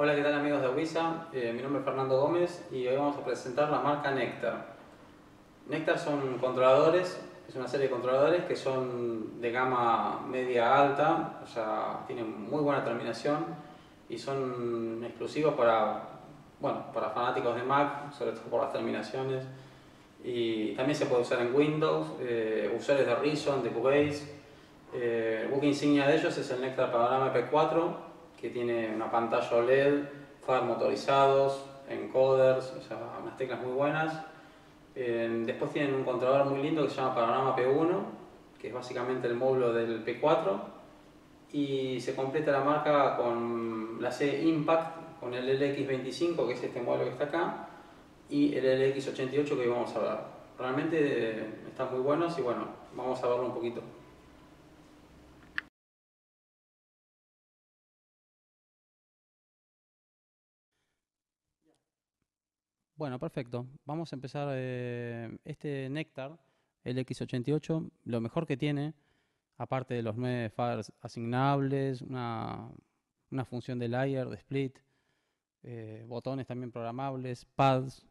Hola, ¿qué tal amigos de Wisa? Eh, mi nombre es Fernando Gómez y hoy vamos a presentar la marca Nectar. Nectar son controladores, es una serie de controladores que son de gama media alta, o sea, tienen muy buena terminación y son exclusivos para, bueno, para fanáticos de Mac, sobre todo por las terminaciones. Y también se puede usar en Windows, eh, usuarios de Reason, de Cubase. Eh, el book insignia de ellos es el Nectar Panorama P4, que tiene una pantalla OLED, faros motorizados, encoders, o sea, unas teclas muy buenas. después tienen un controlador muy lindo que se llama Panorama P1, que es básicamente el módulo del P4. Y se completa la marca con la C Impact, con el LX25, que es este modelo que está acá, y el LX88 que vamos a hablar. Realmente están muy buenos y bueno, vamos a verlo un poquito. Bueno, perfecto. Vamos a empezar eh, este Nectar, el X88, lo mejor que tiene, aparte de los nueve files asignables, una, función de layer, de split, eh, botones también programables, pads,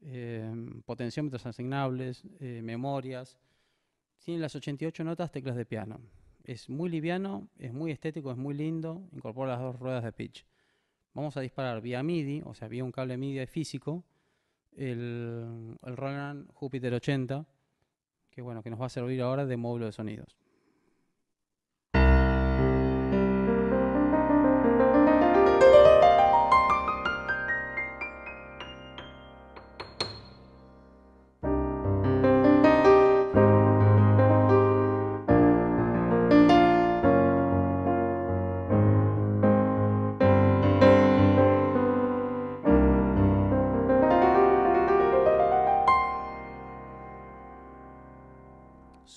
eh, potenciómetros asignables, memorias. Tiene las 88 notas, teclas de piano. Es muy liviano, es muy estético, es muy lindo, incorpora las dos ruedas de pitch vamos a disparar vía MIDI, o sea, vía un cable MIDI físico, el, el Roland Jupiter 80, que bueno, que nos va a servir ahora de módulo de sonidos.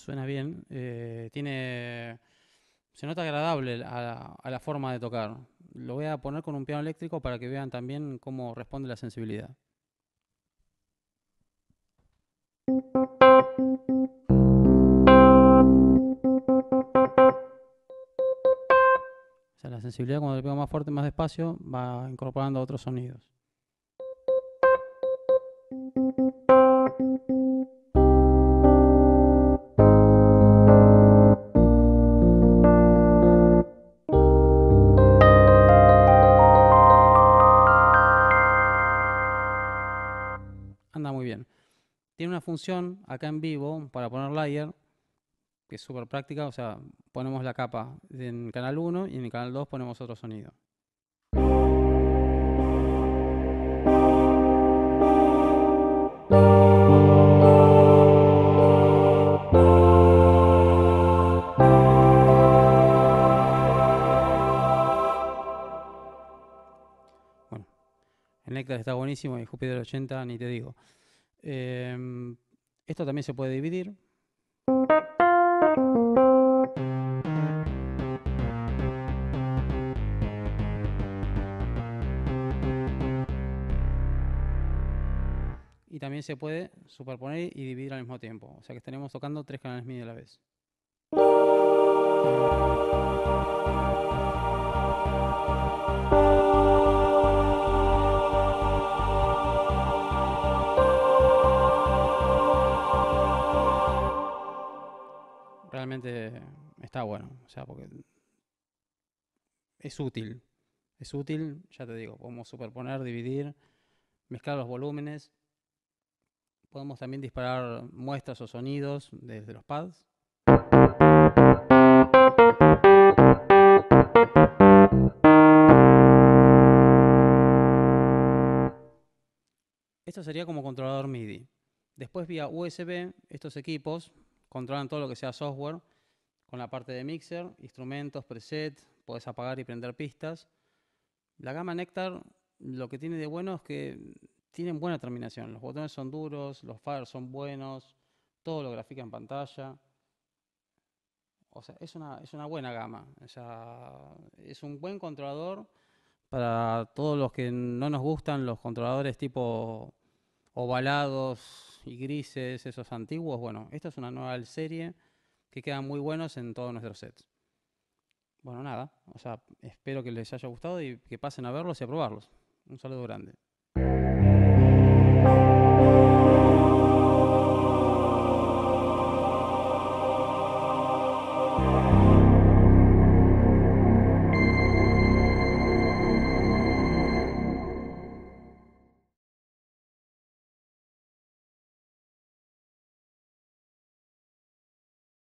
Suena bien. Eh, tiene. Se nota agradable a la, forma de tocar. Lo voy a poner con un piano eléctrico para que vean también cómo responde la sensibilidad. O sea, la sensibilidad cuando le pego más fuerte, más despacio, va incorporando otros sonidos. Tiene una función acá en vivo para poner layer, que es súper práctica, o sea, ponemos la capa en canal 1 y en el canal 2 ponemos otro sonido. Bueno, el Nectar está buenísimo y Jupiter 80 ni te digo. Em, esto también se puede dividir. Y también se puede superponer y dividir al mismo tiempo. O sea que estaremos tocando tres canales MIDI a la vez. Realmente está bueno. O sea, porque es útil. Es útil, ya te digo, podemos superponer, dividir, mezclar los volúmenes. Podemos también disparar muestras o sonidos desde los pads. Esto sería como controlador MIDI. Después vía USB, estos equipos controlan todo lo que sea software con la parte de mixer, instrumentos, preset, puedes apagar y prender pistas. La gama Nectar lo que tiene de bueno es que tienen buena terminación. Los botones son duros, los files son buenos, todo lo grafica en pantalla. O sea, es una, es una buena gama. Es un buen controlador para todos los que no nos gustan los controladores tipo ovalados, y grises, esos antiguos. Bueno, esta es una nueva serie que quedan muy buenos en todos nuestros sets. bueno, nada, o sea, espero que les haya gustado y que pasen a verlos y a probarlos. Un saludo grande.